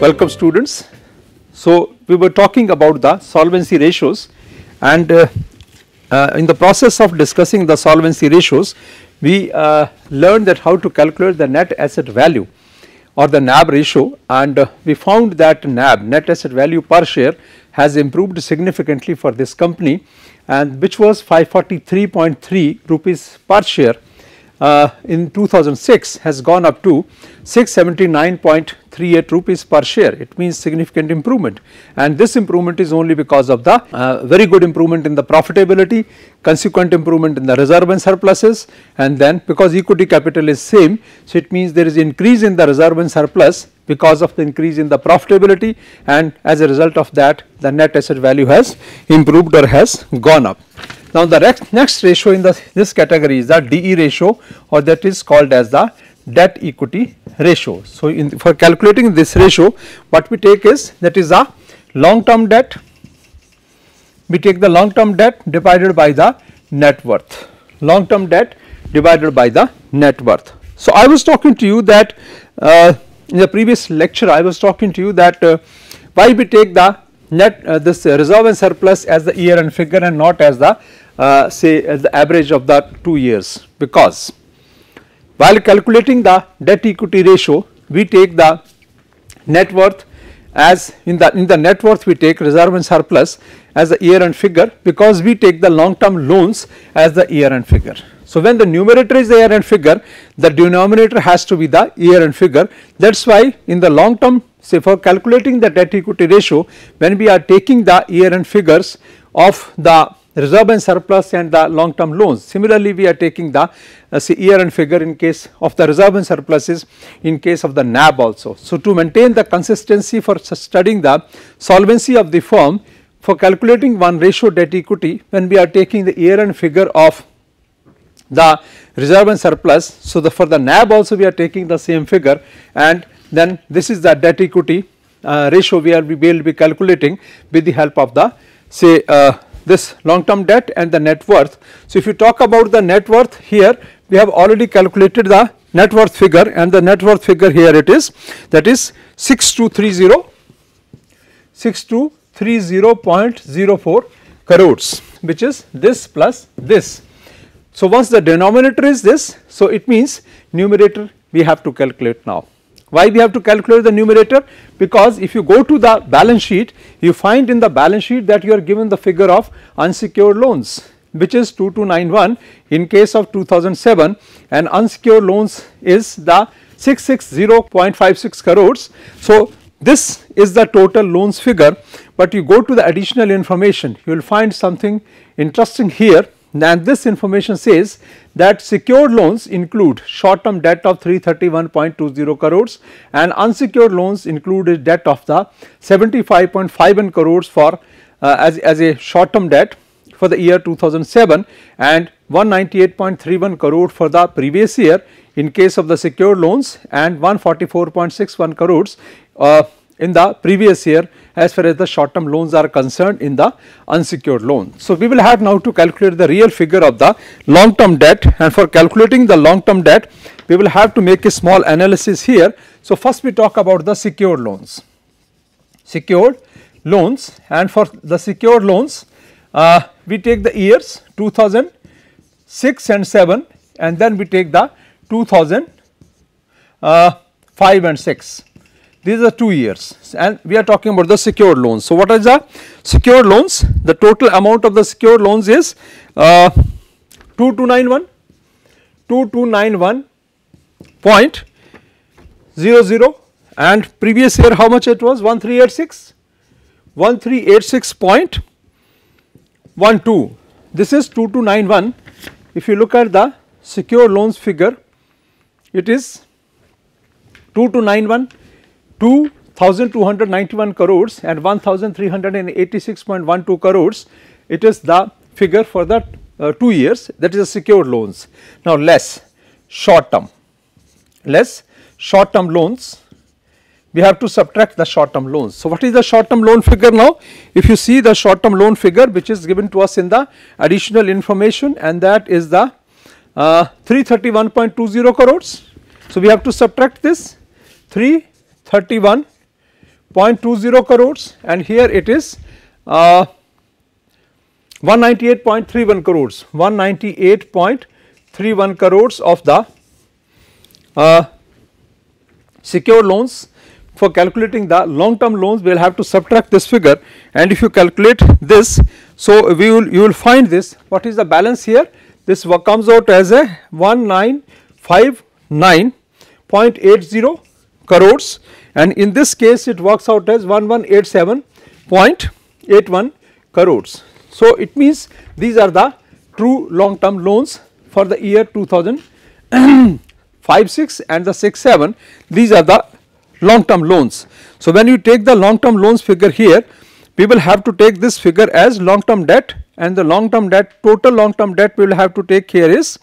Welcome students. So, we were talking about the solvency ratios and uh, uh, in the process of discussing the solvency ratios, we uh, learned that how to calculate the net asset value or the NAV ratio and uh, we found that NAV net asset value per share has improved significantly for this company and which was 543.3 rupees per share uh, in 2006 has gone up to 679.38 rupees per share. It means significant improvement and this improvement is only because of the uh, very good improvement in the profitability, consequent improvement in the reserve and surpluses and then because equity capital is same. So, it means there is increase in the reserve and surplus because of the increase in the profitability and as a result of that the net asset value has improved or has gone up. Now the next, next ratio in the this category is the DE ratio or that is called as the debt equity ratio. So in for calculating this ratio what we take is that is the long term debt we take the long term debt divided by the net worth long term debt divided by the net worth. So I was talking to you that uh, in the previous lecture I was talking to you that uh, why we take the net uh, this reserve and surplus as the year end figure and not as the uh, say as the average of the 2 years because while calculating the debt equity ratio we take the net worth as in the in the net worth we take reserve and surplus as the year end figure because we take the long term loans as the year end figure. So when the numerator is the year end figure the denominator has to be the year end figure that is why in the long term say for calculating the debt equity ratio when we are taking the year end figures of the reserve and surplus and the long term loans. Similarly, we are taking the uh, year end figure in case of the reserve and surpluses in case of the NAV also. So, to maintain the consistency for studying the solvency of the firm for calculating one ratio debt equity when we are taking the year end figure of the reserve and surplus. So, the for the NAV also we are taking the same figure and then this is the debt equity uh, ratio we are we will be calculating with the help of the say uh, this long term debt and the net worth. So, if you talk about the net worth here we have already calculated the net worth figure and the net worth figure here it is that is 6230 6230.04 crores which is this plus this. So, once the denominator is this so it means numerator we have to calculate now. Why we have to calculate the numerator? Because if you go to the balance sheet, you find in the balance sheet that you are given the figure of unsecured loans which is 2291 in case of 2007 and unsecured loans is the 660.56 crores. So, this is the total loans figure, but you go to the additional information you will find something interesting here and this information says that secured loans include short term debt of 331.20 crores and unsecured loans include debt of the 75.51 crores for uh, as, as a short term debt for the year 2007 and 198.31 crore for the previous year in case of the secured loans and 144.61 crores uh, in the previous year as far as the short term loans are concerned in the unsecured loan. So, we will have now to calculate the real figure of the long term debt and for calculating the long term debt we will have to make a small analysis here. So, first we talk about the secured loans, secured loans and for the secured loans uh, we take the years 2006 and 7 and then we take the 2005 uh, and 6 these are 2 years and we are talking about the secured loans. So, what is the secured loans? The total amount of the secured loans is uh, 2291, 2291.00 and previous year how much it was 1386, 1386.12. This is 2291. If you look at the secured loans figure, it is 2291 2291 crores and 1386.12 crores it is the figure for the uh, 2 years that is a secured loans. Now less short term, less short term loans we have to subtract the short term loans. So, what is the short term loan figure now? If you see the short term loan figure which is given to us in the additional information and that is the uh, 331.20 crores. So, we have to subtract this 3 31 0.20 crores and here it is uh, 198.31 crores 198.31 crores of the uh, secure loans. For calculating the long term loans we will have to subtract this figure. And if you calculate this so we will you will find this. What is the balance here? This comes out as a 1959.80 crores and in this case it works out as 1187.81 crores. So it means these are the true long term loans for the year 2005 6 and the 6 7 these are the long term loans. So when you take the long term loans figure here we will have to take this figure as long term debt and the long term debt total long term debt we will have to take here is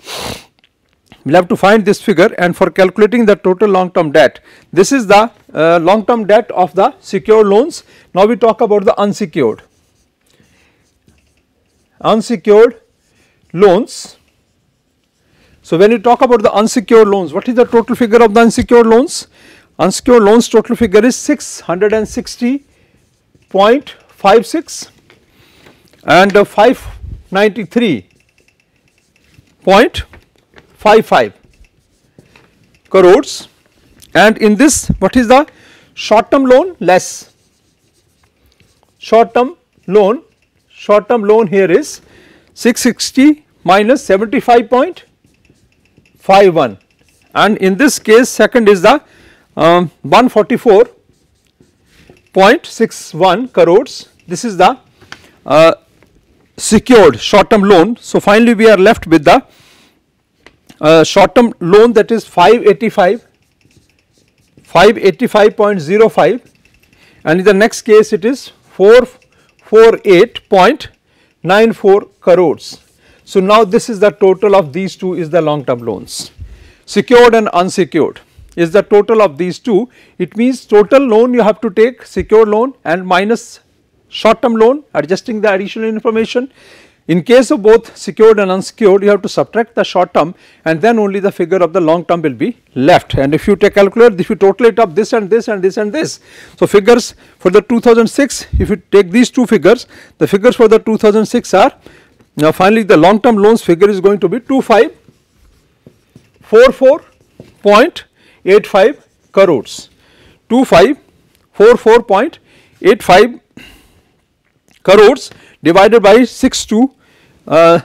we have to find this figure and for calculating the total long term debt this is the uh, long term debt of the secured loans. Now we talk about the unsecured. Unsecured loans. So when you talk about the unsecured loans what is the total figure of the unsecured loans? Unsecured loans total figure is 660.56 and 593.55 crores. And in this what is the short term loan? Less. Short term loan short term loan here is 660 minus 75.51 and in this case second is the um, 144.61 crores. This is the uh, secured short term loan. So, finally, we are left with the uh, short term loan that is 585 585.05 and in the next case it is 448.94 crores. So, now this is the total of these two is the long term loans secured and unsecured is the total of these two it means total loan you have to take secured loan and minus short term loan adjusting the additional information. In case of both secured and unsecured you have to subtract the short term and then only the figure of the long term will be left and if you take calculator if you total it up this and this and this and this. So, figures for the 2006 if you take these two figures the figures for the 2006 are now finally the long term loans figure is going to be 2544.85 crores 2544.85 crores divided by 6 to uh,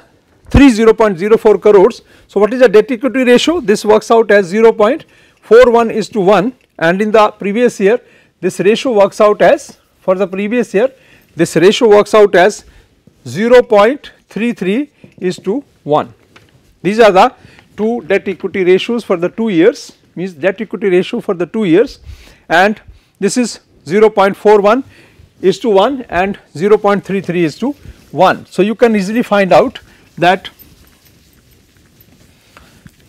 30.04 crores. So, what is the debt equity ratio? This works out as 0.41 is to 1 and in the previous year this ratio works out as for the previous year this ratio works out as 0.33 is to 1. These are the two debt equity ratios for the 2 years means debt equity ratio for the 2 years and this is 0.41 is to 1 and 0.33 is to 1. So, you can easily find out that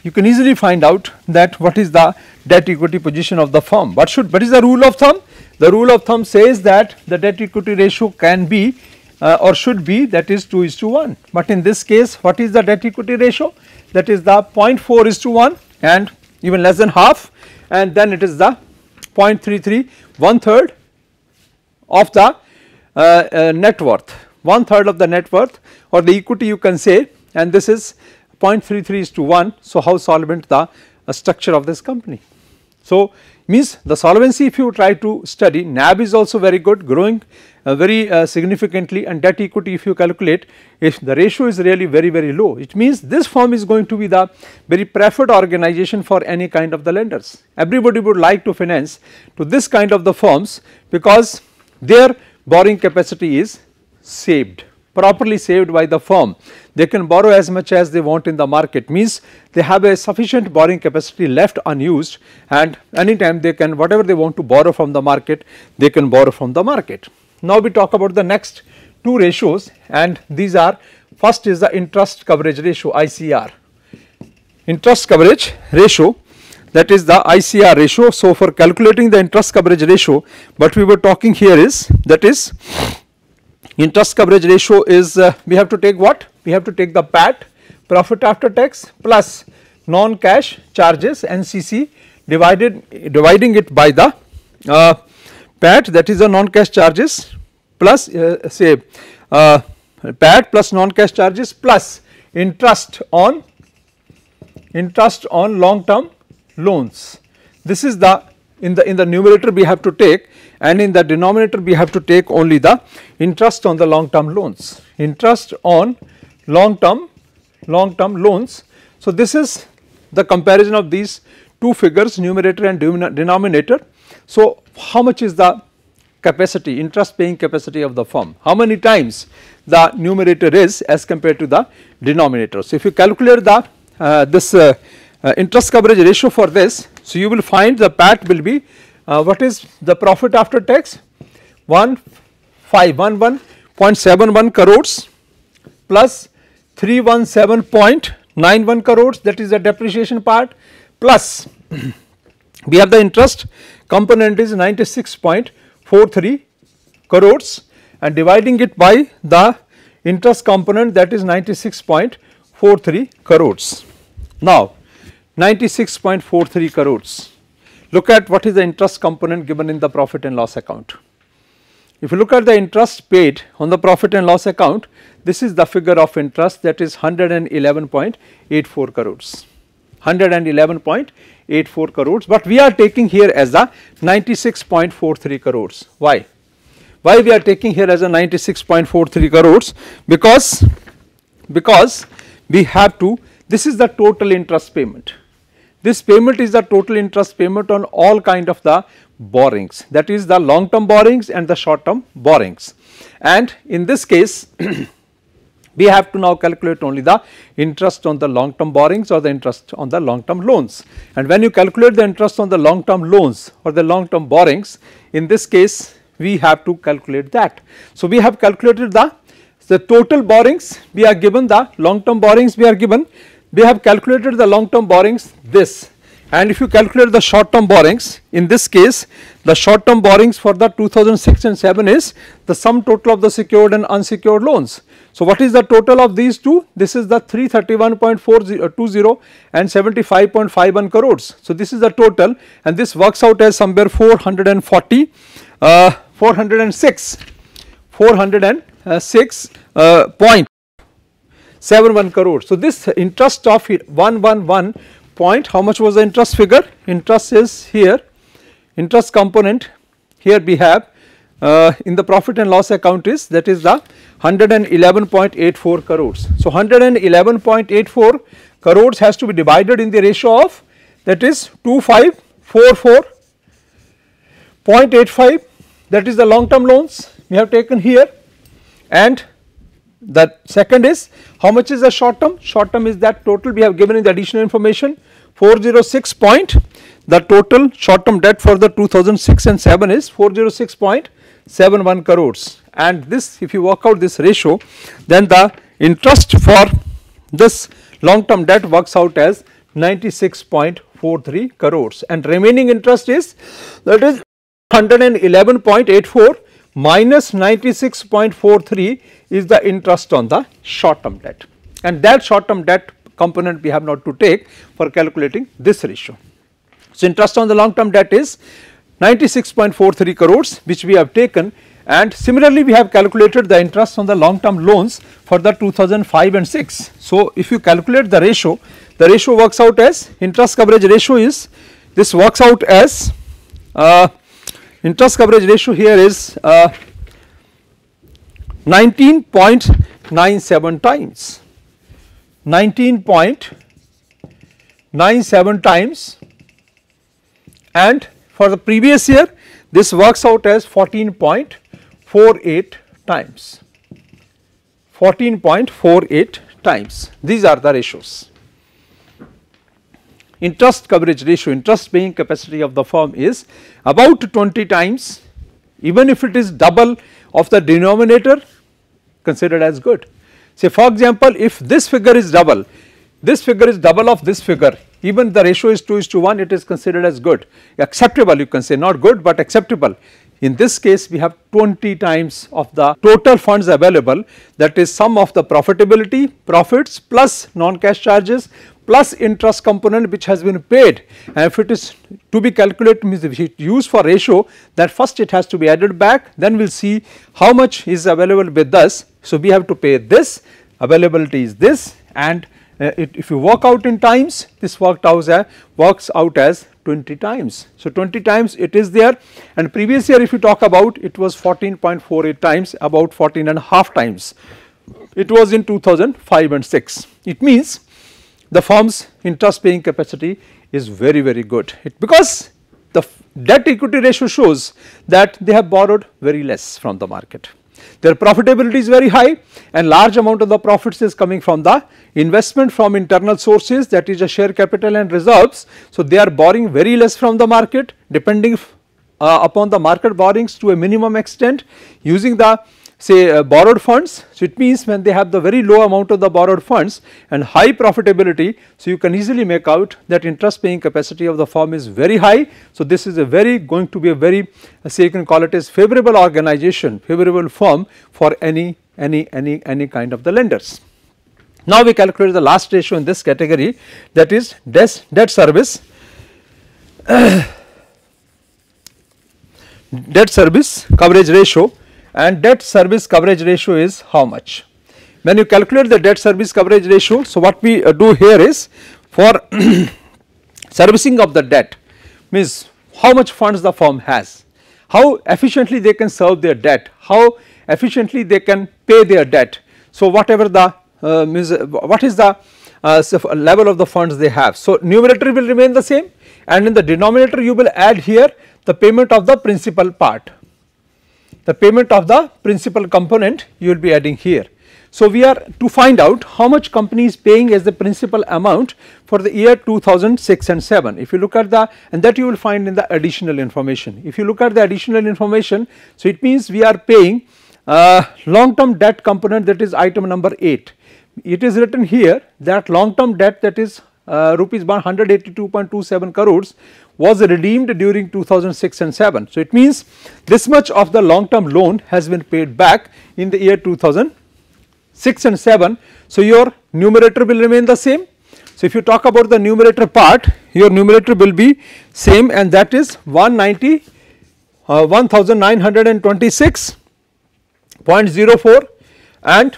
you can easily find out that what is the debt equity position of the firm. What should what is the rule of thumb? The rule of thumb says that the debt equity ratio can be uh, or should be that is 2 is to 1. But in this case what is the debt equity ratio? That is the 0.4 is to 1 and even less than half and then it is the 0.33 one third of the uh, uh, net worth one third of the net worth or the equity you can say and this is 0.33 is to 1. So, how solvent the uh, structure of this company. So, means the solvency if you try to study NAV is also very good growing uh, very uh, significantly and debt equity if you calculate if the ratio is really very very low it means this firm is going to be the very preferred organization for any kind of the lenders. Everybody would like to finance to this kind of the firms because their borrowing capacity is saved properly saved by the firm. They can borrow as much as they want in the market means they have a sufficient borrowing capacity left unused and anytime they can whatever they want to borrow from the market they can borrow from the market. Now we talk about the next two ratios and these are first is the interest coverage ratio ICR. Interest coverage ratio that is the ICR ratio. So, for calculating the interest coverage ratio what we were talking here is that is interest coverage ratio is uh, we have to take what? We have to take the PAT profit after tax plus non cash charges NCC divided dividing it by the uh, PAT that is the non-cash charges plus uh, say uh, PAT plus non-cash charges plus interest on interest on long term loans. This is the in the in the numerator we have to take and in the denominator we have to take only the interest on the long term loans interest on long term long term loans. So, this is the comparison of these two figures numerator and denominator. So, how much is the capacity interest paying capacity of the firm how many times the numerator is as compared to the denominator. So, if you calculate the uh, this uh, uh, interest coverage ratio for this so you will find the PAT will be uh, what is the profit after tax 1511.71 crores plus 317.91 crores that is the depreciation part plus we have the interest component is 96.43 crores and dividing it by the interest component that is 96.43 crores. Now 96.43 crores. Look at what is the interest component given in the profit and loss account. If you look at the interest paid on the profit and loss account, this is the figure of interest that is 111.84 crores. 111.84 crores, but we are taking here as a 96.43 crores. Why? Why we are taking here as a 96.43 crores? Because, because we have to, this is the total interest payment this payment is the total interest payment on all kind of the borrowings that is the long term borrowings and the short term borrowings. And in this case we have to now calculate only the interest on the long term borrowings or the interest on the long term loans. And when you calculate the interest on the long term loans or the long term borrowings in this case we have to calculate that. So, we have calculated the the total borrowings we are given the long term borrowings we are given we have calculated the long term borrowings this and if you calculate the short term borrowings in this case the short term borrowings for the 2006 and 7 is the sum total of the secured and unsecured loans. So, what is the total of these two? This is the 331.420 uh, and 75.51 crores. So, this is the total and this works out as somewhere 440, uh, 406, 406 uh, point 71 crore. So, this interest of 111 point how much was the interest figure? Interest is here interest component here we have uh, in the profit and loss account is that is the 111.84 crores. So, 111.84 crores has to be divided in the ratio of that is 2544.85 that is the long term loans we have taken here and the second is how much is the short term? Short term is that total we have given in the additional information 406 point. The total short term debt for the 2006 and 7 is 406.71 crores. And this if you work out this ratio then the interest for this long term debt works out as 96.43 crores. And remaining interest is that is 111.84 minus 96.43 is the interest on the short term debt and that short term debt component we have not to take for calculating this ratio. So, interest on the long term debt is 96.43 crores which we have taken and similarly we have calculated the interest on the long term loans for the 2005 and 6. So, if you calculate the ratio the ratio works out as interest coverage ratio is this works out as uh, interest coverage ratio here is uh, 19.97 times. 19.97 times. And for the previous year this works out as 14.48 times. 14.48 times. These are the ratios interest coverage ratio, interest paying capacity of the firm is about 20 times even if it is double of the denominator considered as good. Say for example, if this figure is double, this figure is double of this figure even the ratio is 2 is to 1 it is considered as good acceptable you can say not good but acceptable. In this case we have 20 times of the total funds available that is sum of the profitability profits plus non cash charges plus interest component which has been paid and if it is to be calculated means if it used for ratio that first it has to be added back then we will see how much is available with us. So, we have to pay this availability is this and uh, it, if you work out in times this worked out as works out as 20 times. So, 20 times it is there and previous year if you talk about it was 14.48 times about 14 and a half times it was in 2005 and 6. It means the firm's interest paying capacity is very very good it because the debt equity ratio shows that they have borrowed very less from the market. Their profitability is very high and large amount of the profits is coming from the investment from internal sources that is a share capital and reserves. So, they are borrowing very less from the market depending uh, upon the market borrowings to a minimum extent using the say uh, borrowed funds. So, it means when they have the very low amount of the borrowed funds and high profitability. So, you can easily make out that interest paying capacity of the firm is very high. So, this is a very going to be a very uh, say you can call it as favorable organization favorable firm for any any any any kind of the lenders. Now, we calculate the last ratio in this category that is debt, debt service debt service coverage ratio and debt service coverage ratio is how much. When you calculate the debt service coverage ratio, so what we uh, do here is for servicing of the debt means how much funds the firm has, how efficiently they can serve their debt, how efficiently they can pay their debt. So, whatever the uh, means uh, what is the uh, level of the funds they have. So, numerator will remain the same and in the denominator you will add here the payment of the principal part the payment of the principal component you will be adding here. So, we are to find out how much company is paying as the principal amount for the year 2006 and 7. If you look at the and that you will find in the additional information. If you look at the additional information, so it means we are paying uh, long term debt component that is item number 8. It is written here that long term debt that is uh, rupees 182.27 crores was redeemed during 2006 and 7. So, it means this much of the long term loan has been paid back in the year 2006 and 7. So, your numerator will remain the same. So, if you talk about the numerator part your numerator will be same and that is 190 uh, 1926.04 and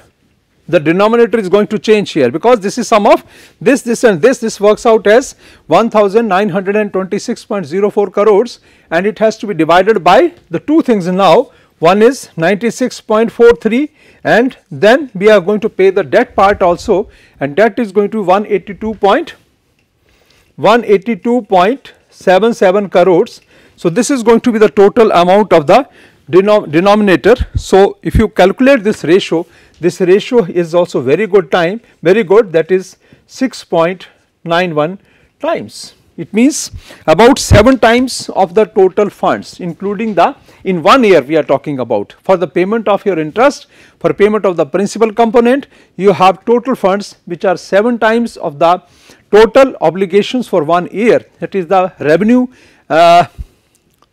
the denominator is going to change here because this is sum of this, this and this, this works out as 1926.04 crores and it has to be divided by the two things now. One is 96.43 and then we are going to pay the debt part also and debt is going to 182.182.77 crores. So, this is going to be the total amount of the denom denominator. So, if you calculate this ratio this ratio is also very good time very good that is 6.91 times. It means about 7 times of the total funds including the in one year we are talking about for the payment of your interest for payment of the principal component you have total funds which are 7 times of the total obligations for one year that is the revenue uh,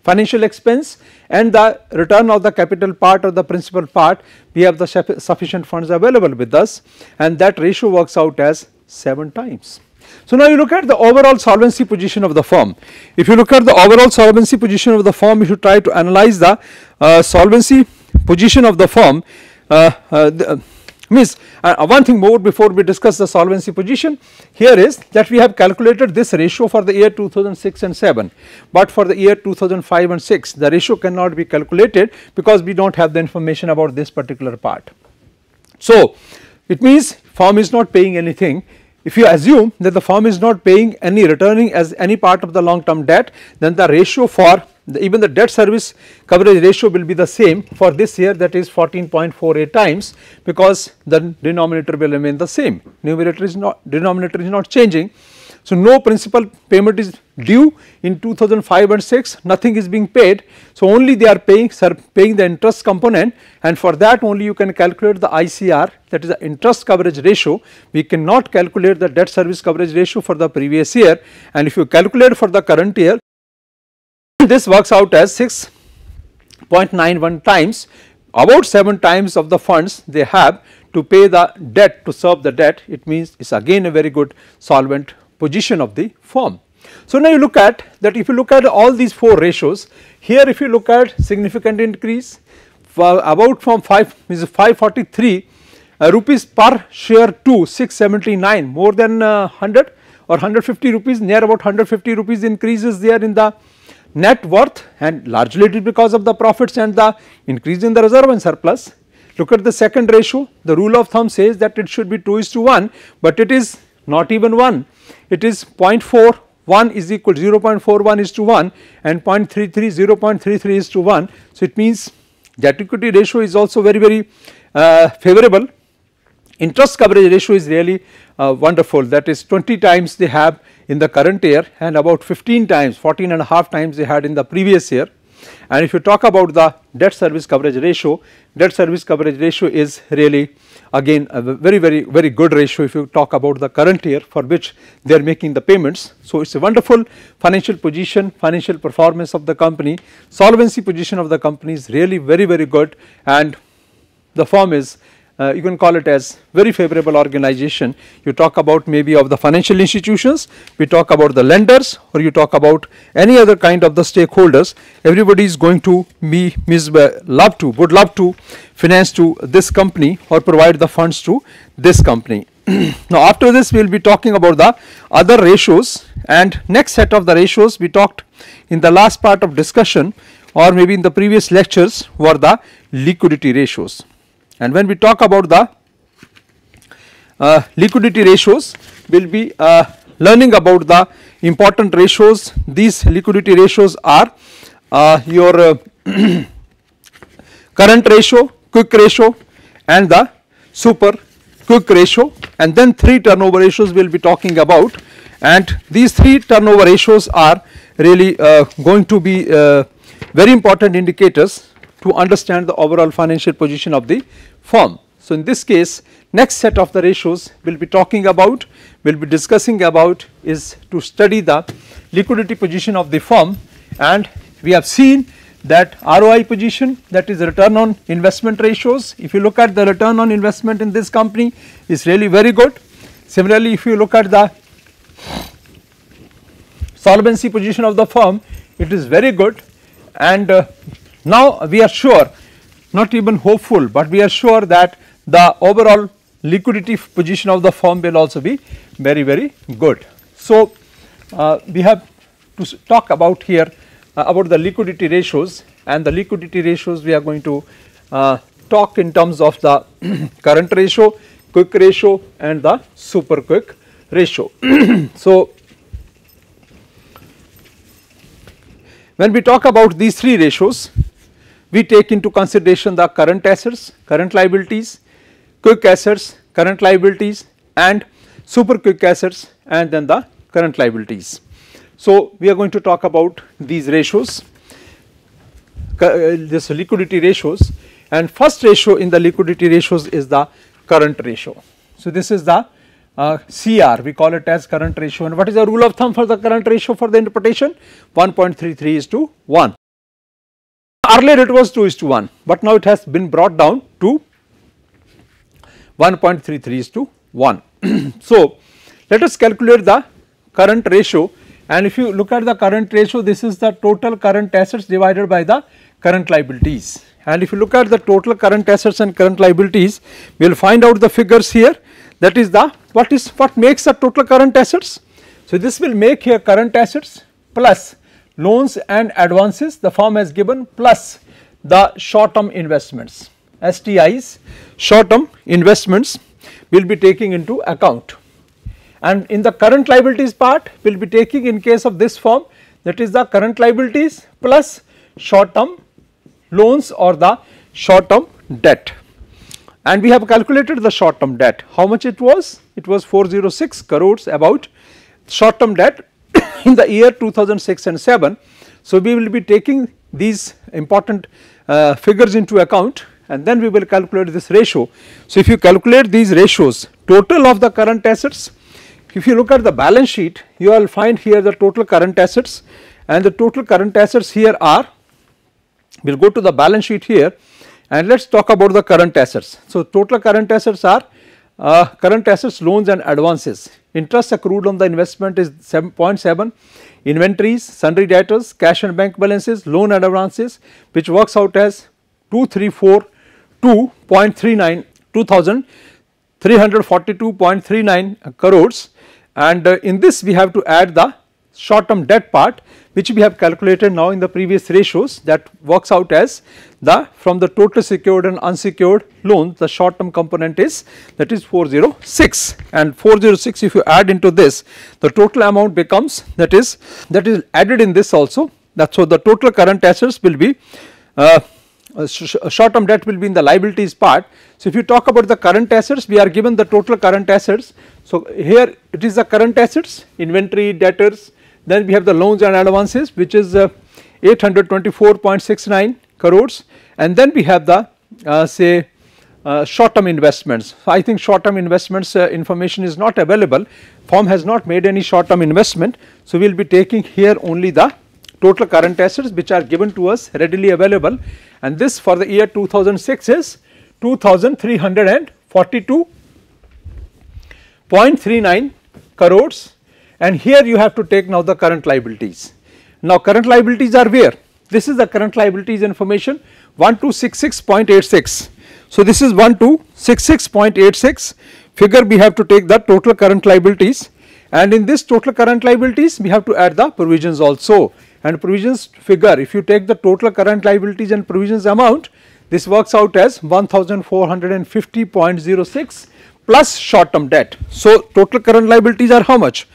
financial expense and the return of the capital part or the principal part we have the sufficient funds available with us and that ratio works out as 7 times. So, now you look at the overall solvency position of the firm. If you look at the overall solvency position of the firm, if you try to analyze the uh, solvency position of the firm. Uh, uh, the, means uh, one thing more before we discuss the solvency position. Here is that we have calculated this ratio for the year 2006 and 7 but for the year 2005 and 6 the ratio cannot be calculated because we do not have the information about this particular part. So it means firm is not paying anything. If you assume that the firm is not paying any returning as any part of the long term debt then the ratio for the, even the debt service coverage ratio will be the same for this year that is 14.48 times because the denominator will remain the same numerator is not denominator is not changing. So, no principal payment is due in 2005 and 6 nothing is being paid. So, only they are paying paying the interest component and for that only you can calculate the ICR that is the interest coverage ratio. We cannot calculate the debt service coverage ratio for the previous year and if you calculate for the current year this works out as 6.91 times about 7 times of the funds they have to pay the debt to serve the debt it means it is again a very good solvent position of the firm. So, now you look at that if you look at all these 4 ratios here if you look at significant increase about from 5 is 543 uh, rupees per share to 679 more than uh, 100 or 150 rupees near about 150 rupees increases there in the net worth and largely it is because of the profits and the increase in the reserve and surplus. Look at the second ratio the rule of thumb says that it should be 2 is to 1 but it is not even 1 it is 0.4 1 is equal to 0.41 is to 1 and 0.33 0.33 is to 1. So, it means debt equity ratio is also very very uh, favorable interest coverage ratio is really uh, wonderful that is 20 times they have in the current year and about 15 times 14 and a half times they had in the previous year. And if you talk about the debt service coverage ratio debt service coverage ratio is really again a very very very good ratio if you talk about the current year for which they are making the payments. So, it is a wonderful financial position financial performance of the company. Solvency position of the company is really very very good. And the firm is uh, you can call it as very favorable organization. You talk about maybe of the financial institutions, we talk about the lenders or you talk about any other kind of the stakeholders, everybody is going to be love to, would love to finance to this company or provide the funds to this company. now after this we will be talking about the other ratios and next set of the ratios we talked in the last part of discussion or maybe in the previous lectures were the liquidity ratios. And when we talk about the uh, liquidity ratios, we will be uh, learning about the important ratios. These liquidity ratios are uh, your uh, current ratio, quick ratio and the super quick ratio and then three turnover ratios we will be talking about and these three turnover ratios are really uh, going to be uh, very important indicators to understand the overall financial position of the firm. So, in this case next set of the ratios we will be talking about, we will be discussing about is to study the liquidity position of the firm and we have seen that ROI position that is return on investment ratios. If you look at the return on investment in this company is really very good. Similarly, if you look at the solvency position of the firm it is very good and uh, now we are sure not even hopeful, but we are sure that the overall liquidity position of the firm will also be very very good. So, uh, we have to talk about here uh, about the liquidity ratios and the liquidity ratios we are going to uh, talk in terms of the current ratio, quick ratio and the super quick ratio. so, when we talk about these three ratios we take into consideration the current assets, current liabilities, quick assets, current liabilities and super quick assets and then the current liabilities. So, we are going to talk about these ratios, uh, this liquidity ratios. And first ratio in the liquidity ratios is the current ratio. So, this is the uh, CR we call it as current ratio. And what is the rule of thumb for the current ratio for the interpretation? 1.33 is to 1 earlier it was 2 is to 1 but now it has been brought down to 1.33 is to 1. so, let us calculate the current ratio and if you look at the current ratio this is the total current assets divided by the current liabilities and if you look at the total current assets and current liabilities we will find out the figures here that is the what is what makes the total current assets. So, this will make here current assets plus loans and advances the firm has given plus the short term investments STIs short term investments will be taking into account. And in the current liabilities part we will be taking in case of this firm that is the current liabilities plus short term loans or the short term debt. And we have calculated the short term debt. How much it was? It was 406 crores about short term debt in the year 2006 and 7. So, we will be taking these important uh, figures into account and then we will calculate this ratio. So, if you calculate these ratios total of the current assets if you look at the balance sheet you will find here the total current assets and the total current assets here are we will go to the balance sheet here and let us talk about the current assets. So, total current assets are uh, current assets loans and advances interest accrued on the investment is 7.7, inventories, sundry debtors, cash and bank balances, loan and advances which works out as 2342.39 2342.39 crores. And uh, in this we have to add the short term debt part which we have calculated now in the previous ratios that works out as the from the total secured and unsecured loans the short term component is that is 406 and 406 if you add into this the total amount becomes that is that is added in this also that so the total current assets will be uh, sh short term debt will be in the liabilities part. So, if you talk about the current assets we are given the total current assets. So, here it is the current assets inventory debtors then we have the loans and advances which is uh, 824.69 crores and then we have the uh, say uh, short term investments. I think short term investments uh, information is not available firm has not made any short term investment. So, we will be taking here only the total current assets which are given to us readily available and this for the year 2006 is 2342.39 crores and here you have to take now the current liabilities. Now current liabilities are where? This is the current liabilities information 1266.86. So this is 1266.86 figure we have to take the total current liabilities and in this total current liabilities we have to add the provisions also and provisions figure if you take the total current liabilities and provisions amount this works out as 1450.06 plus short term debt. So total current liabilities are how much?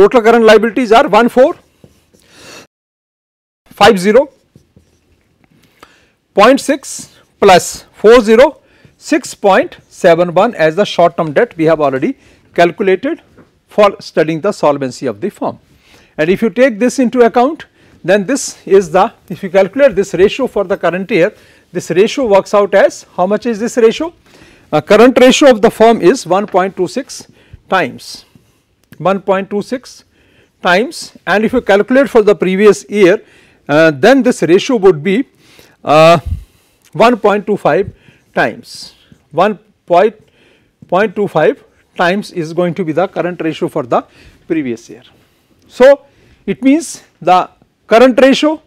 Total current liabilities are 1450.6 plus 406.71 as the short term debt we have already calculated for studying the solvency of the firm. And if you take this into account then this is the if you calculate this ratio for the current year this ratio works out as how much is this ratio? Uh, current ratio of the firm is 1.26 times 1.26 times and if you calculate for the previous year uh, then this ratio would be uh, 1.25 times 1.25 times is going to be the current ratio for the previous year. So, it means the current ratio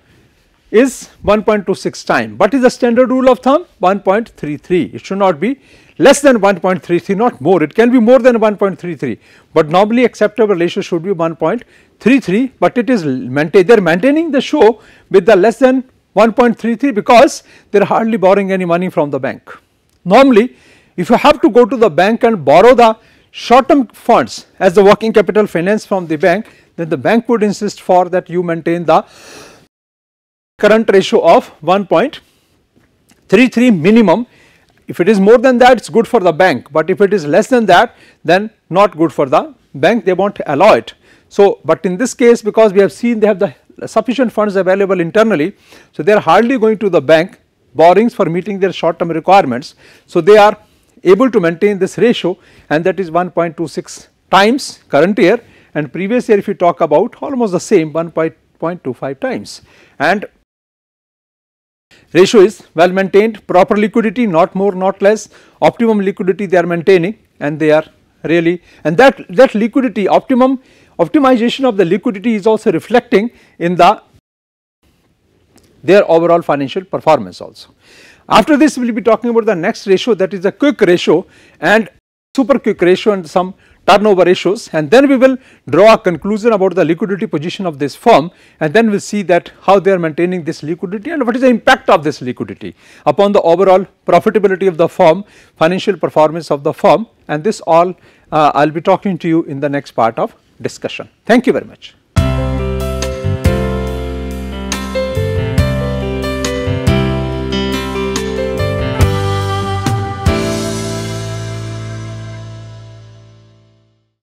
is 1.26 time. Is the standard rule of thumb? 1.33. It should not be less than 1.33 not more it can be more than 1.33 but normally acceptable ratio should be 1.33 but it is maintained they are maintaining the show with the less than 1.33 because they are hardly borrowing any money from the bank. Normally if you have to go to the bank and borrow the short term funds as the working capital finance from the bank then the bank would insist for that you maintain the current ratio of 1.33 minimum if it is more than that it is good for the bank, but if it is less than that then not good for the bank they won't allow it. So, but in this case because we have seen they have the sufficient funds available internally, so they are hardly going to the bank borrowings for meeting their short term requirements. So, they are able to maintain this ratio and that is 1.26 times current year and previous year if you talk about almost the same 1.25 times and ratio is well maintained proper liquidity not more not less optimum liquidity they are maintaining and they are really and that that liquidity optimum optimization of the liquidity is also reflecting in the their overall financial performance also. After this we will be talking about the next ratio that is the quick ratio and super quick ratio and some turnover ratios and then we will draw a conclusion about the liquidity position of this firm and then we will see that how they are maintaining this liquidity and what is the impact of this liquidity upon the overall profitability of the firm, financial performance of the firm and this all uh, I will be talking to you in the next part of discussion. Thank you very much.